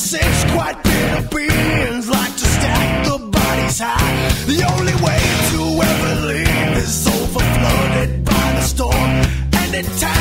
six quite bitter beings like to stack the bodies high. The only way to ever leave is overflooded by the storm. And in time.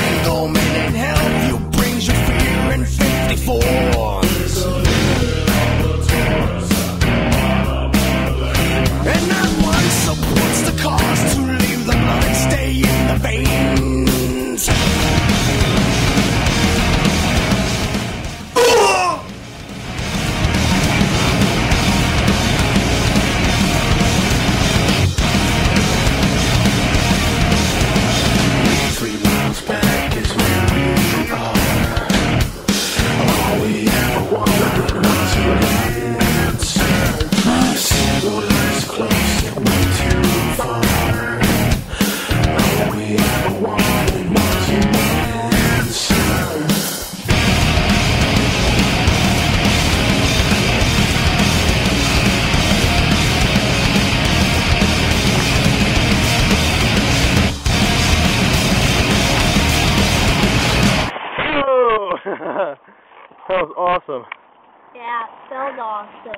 that was awesome. Yeah, it felt awesome.